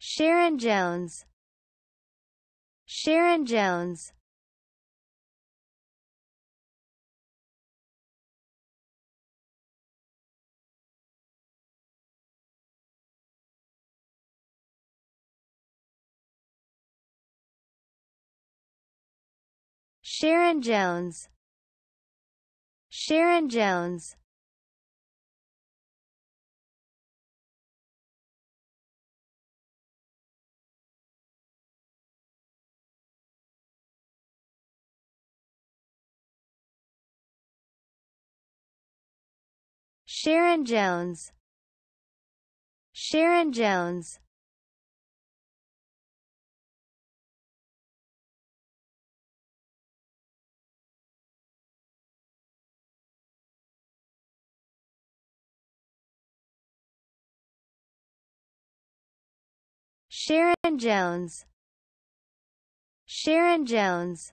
Sharon Jones. Sharon Jones. Sharon Jones. Sharon Jones Sharon Jones. Sharon Jones. Sharon Jones. Sharon Jones